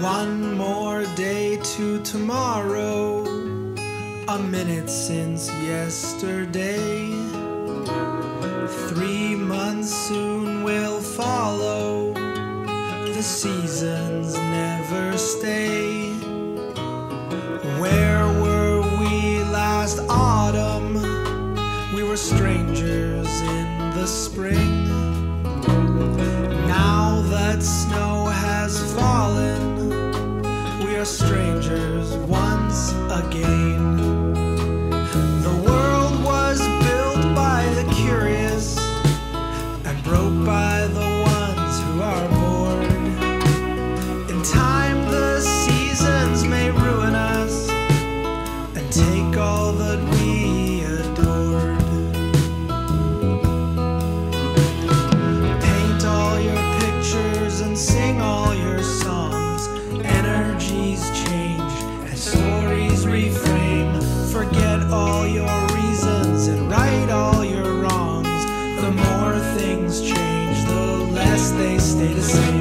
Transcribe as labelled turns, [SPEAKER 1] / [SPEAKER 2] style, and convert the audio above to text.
[SPEAKER 1] One more day to tomorrow, a minute since yesterday. Three months soon will follow, the seasons again. The world was built by the curious and broke by the ones who are bored. In time, the seasons may ruin us and take all that we adored. Paint all your pictures and sing all your songs. Christ.